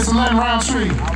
Mr. Len Roundtree.